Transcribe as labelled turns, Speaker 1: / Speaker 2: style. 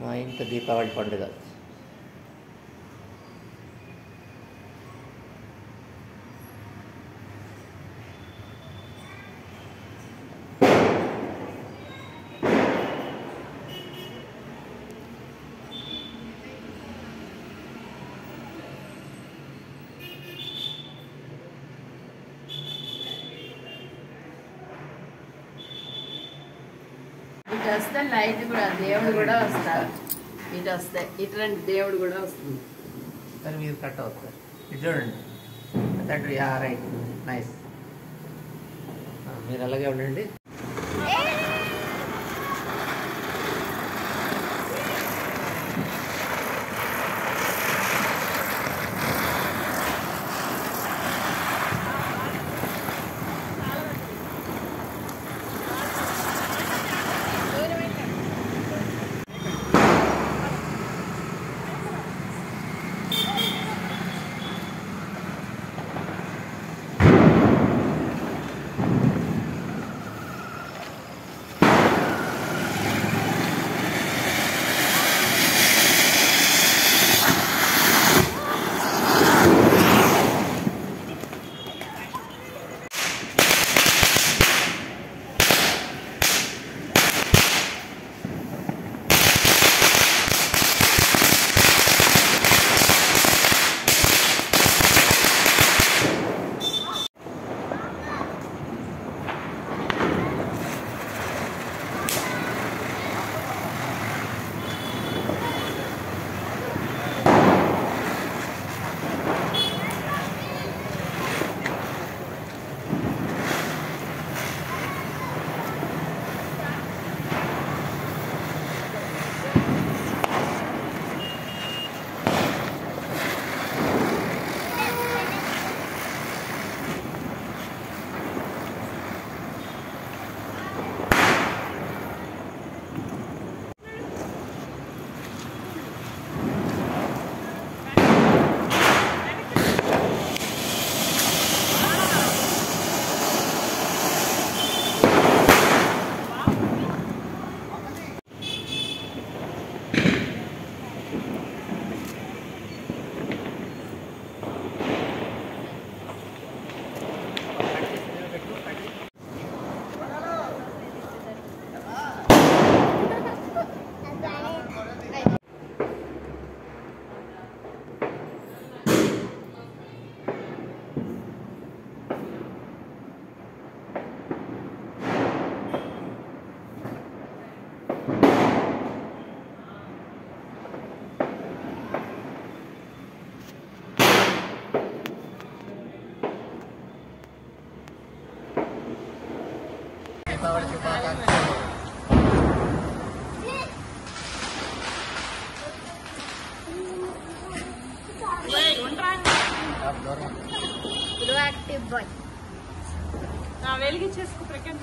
Speaker 1: మా ఇంట్లో దీపావళి పండుగ.
Speaker 2: ఇటు వస్తే లైట్ కూడా దేవుడు కూడా వస్తారు. ఇటు వస్తే ఇటువంటి దేవుడు కూడా వస్తుంది.
Speaker 1: దాని మీద కట్ అవుతుంది ఇది చూడండి. తండ్రి యా రైట్ నైస్ మీరు అలాగే ఉండండి. దీపావళి శుభాకాంక్షలు
Speaker 3: వెలిగించేసుకో ప్రకెంట్